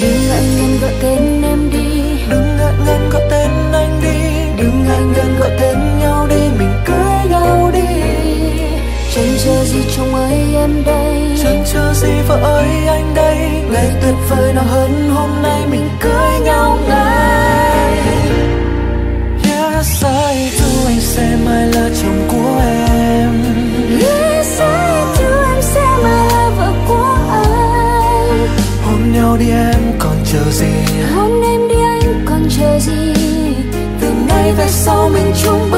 đừng ngại ngần gọi tên em đi. Đừng ngại ngần gọi tên anh đi. Đừng ngại ngần gọi tên nhau đi. Mình cưới nhau đi. Chẳng chờ gì trong ấy em đây. Chẳng chờ gì vợ ơi anh đây. Ngày tuyệt vời nào hơn hôm nay mình cưới nhau ngay. gì? Hôn em đi anh còn chờ gì? Từ nay về sau mình chung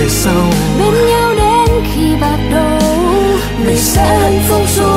về sau. Bên nhau đến khi bạc đầu mình sẽ hạnh phúc rồi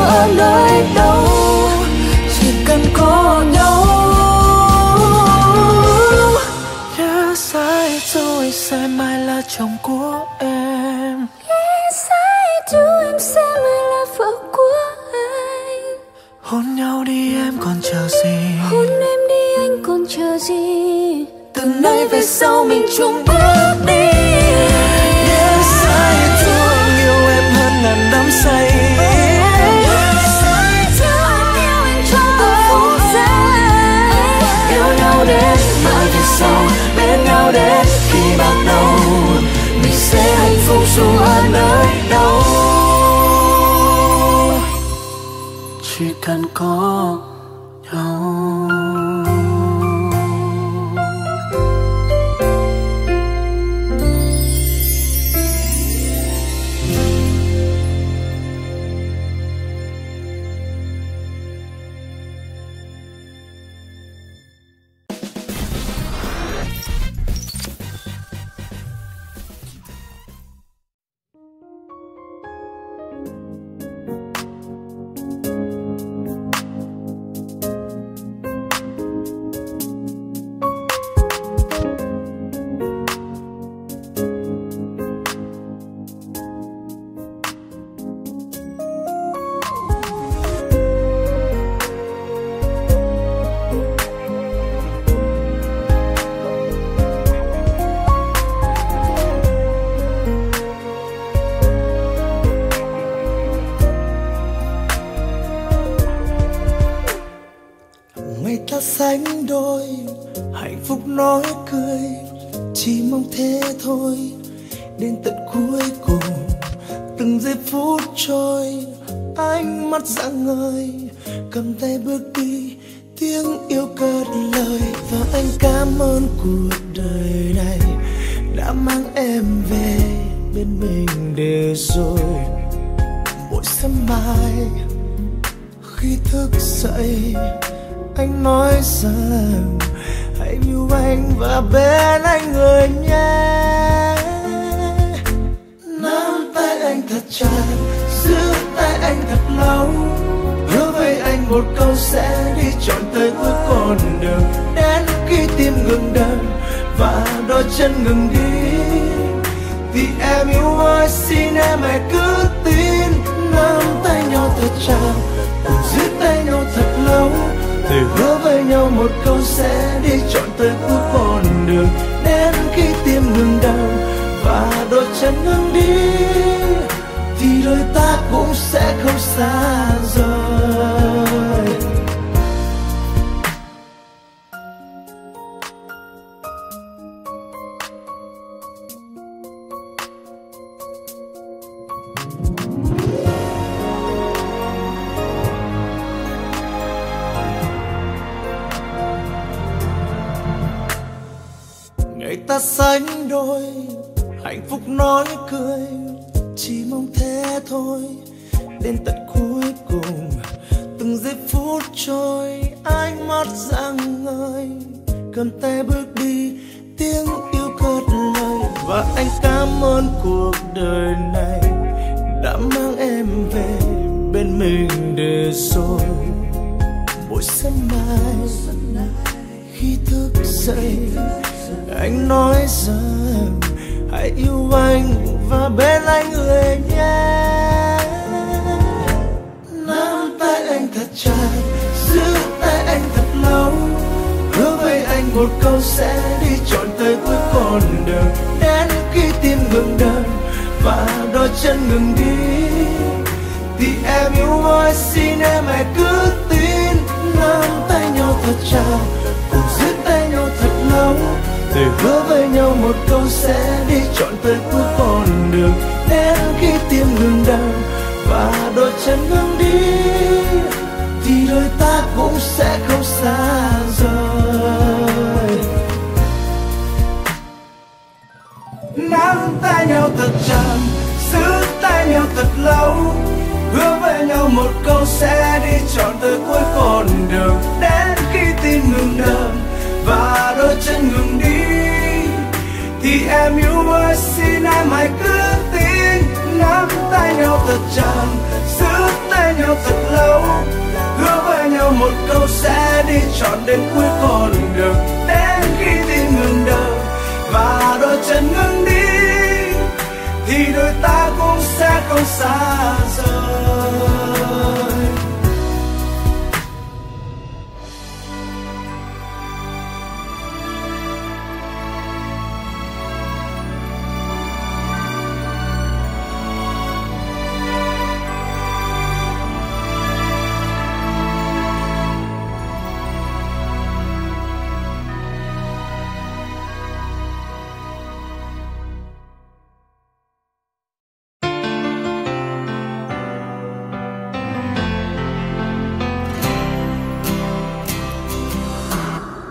cầm tay bước đi, tiếng yêu cất lời và anh cảm ơn cuộc đời này đã mang em về bên mình để rồi mỗi sớm mai khi thức dậy, anh nói rằng hãy yêu anh và bên anh người nhé. Nắm tay anh thật chặt, giữ tay anh thật lâu một câu sẽ đi trọn tới cuối con đường. Đến khi tim ngừng đập và đôi chân ngừng đi, thì em yêu ơi xin em hãy cứ tin. Nắm tay nhau thật chặt cùng giữ tay nhau thật lâu. Để hứa với nhau một câu sẽ đi trọn tới cuối con đường. Đến khi tim ngừng đau và đôi chân ngừng đi, thì đôi ta cũng sẽ không xa rời. Ta sánh đôi, hạnh phúc nói cười, chỉ mong thế thôi. Đến tận cuối cùng, từng giây phút trôi, ánh mắt rạng ngời. Cầm tay bước đi, tiếng yêu cất lời. Và anh cảm ơn cuộc đời này, đã mang em về bên mình để rồi. Mỗi sớm mai khi thức dậy anh nói rằng hãy yêu anh và bên anh người nhé. Nắm tay anh thật chặt, giữ tay anh thật lâu. Hứa với anh một câu sẽ đi trọn tới cuối con đường. Đến khi tim ngừng đập và đôi chân ngừng đi, thì em yêu ơi xin em hãy cứ tin. Nắm tay nhau thật chặt, cùng giữ tay nhau thật lâu thề hứa với nhau một câu sẽ đi trọn tới cuối con đường. Đến khi tim ngừng đau và đôi chân ngừng đi, thì đôi ta cũng sẽ không xa rời. Nắm tay nhau thật chặt, giữ tay nhau thật lâu. Hứa với nhau một câu sẽ đi trọn tới cuối con đường. Đến khi tim ngừng đập và đôi chân ngừng đi thì em yêu ơi, xin em hãy cứ tin. Nắm tay nhau thật chặt, giữ tay nhau thật lâu. Hứa với nhau một câu sẽ đi trọn đến cuối con đường. Đến khi tim ngừng đập và đôi chân ngừng đi, thì đôi ta cũng sẽ không xa rời.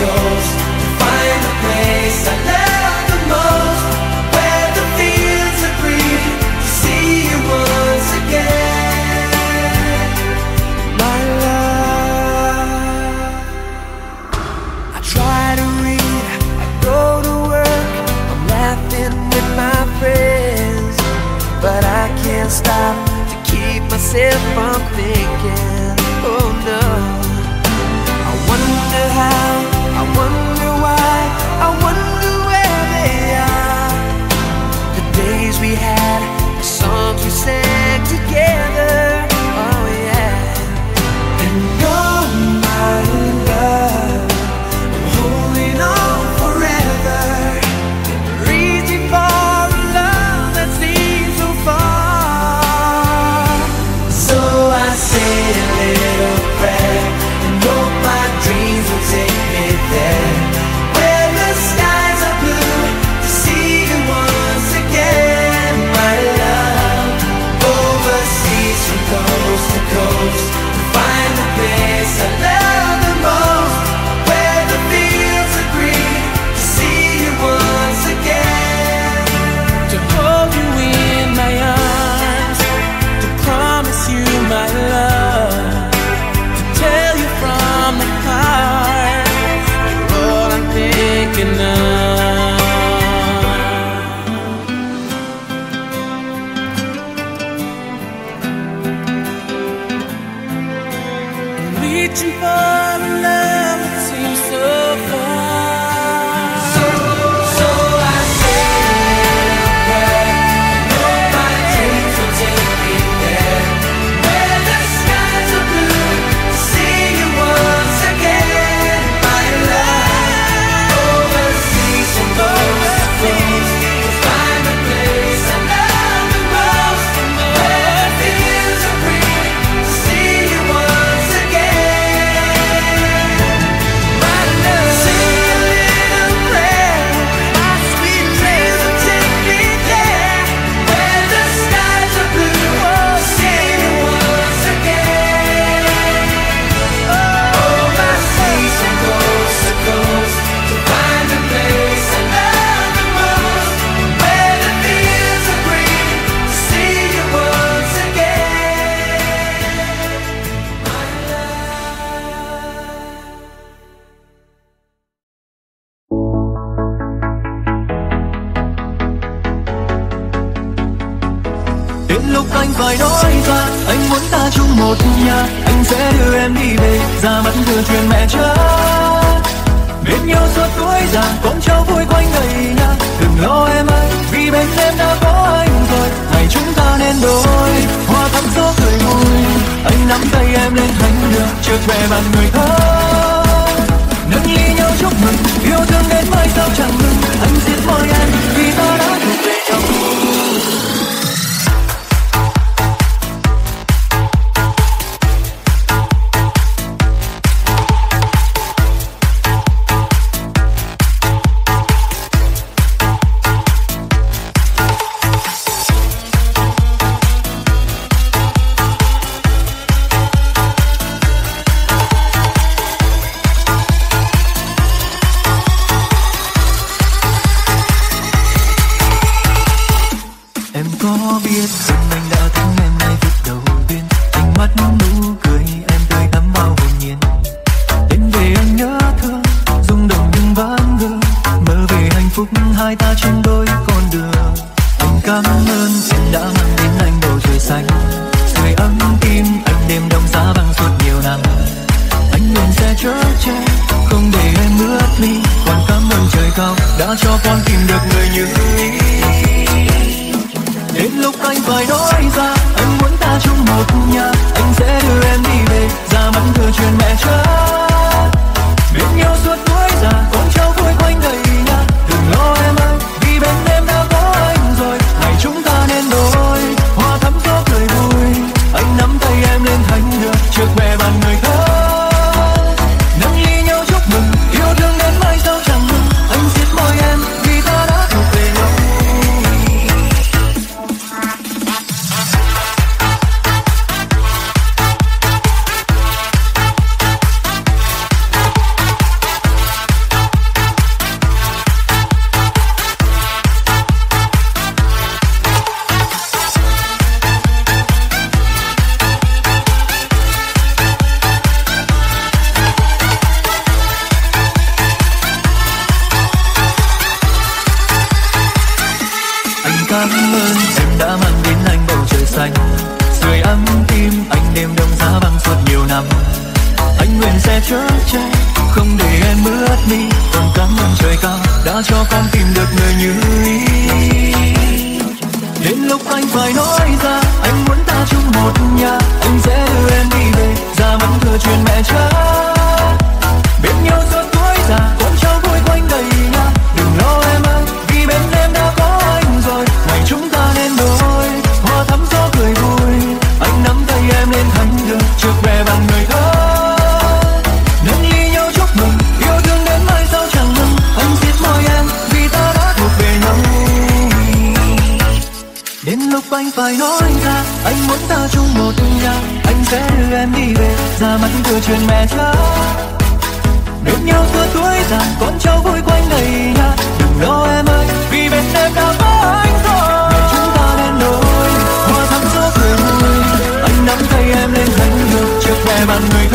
go. love vài nỗi nói ra Anh muốn ta chung một nhà. Anh sẽ đưa em đi về, Ra mắt thừa truyền mẹ cha Bên nhau suốt tuổi già Con cháu vui quanh đầy nhà Đừng lo em ơi, Vì bên em đã có anh rồi. Ngày chúng ta nên đôi Hoa thắm gió cười vui. Anh nắm tay em lên thánh đường, Trước về bàn người thân Nâng ly nhau chúc mừng, Yêu thương đến mai sau chẳng ngừng. Anh giết môi em Vì ta có biết rằng anh đã thương em ngay phút đầu tiên. Ánh mắt nụ cười em tươi thắm bao hồn nhiên. Đến về anh nhớ thương, rung động nhưng vẫn ngơ. Mơ về hạnh phúc hai ta trên đôi con đường. Anh cảm ơn em đã mang đến anh bầu trời xanh. Sưởi ấm tim, anh đêm đông giá băng suốt nhiều năm. Anh luôn sẽ chở che, không để em ướt mi. Còn cảm ơn trời cao đã cho con tìm được người như ý anh phải nói ra. Sẽ chở che không để em mất đi còn cảm ơn trời cao đã cho con tìm được người như ý. Đến lúc anh phải nói ra lúc anh phải nói ra, anh muốn ta chung một nhà anh sẽ đưa em đi về, ra mắt cửa chuyện mẹ cha. Bên nhau xưa tuổi già con cháu vui quanh đầy nhà đừng lo em ơi, vì bên em đã có anh rồi. Chúng ta nên đôi, hoa thắm gió cười vui, anh nắm tay em lên thành đường trước mẹ bạn người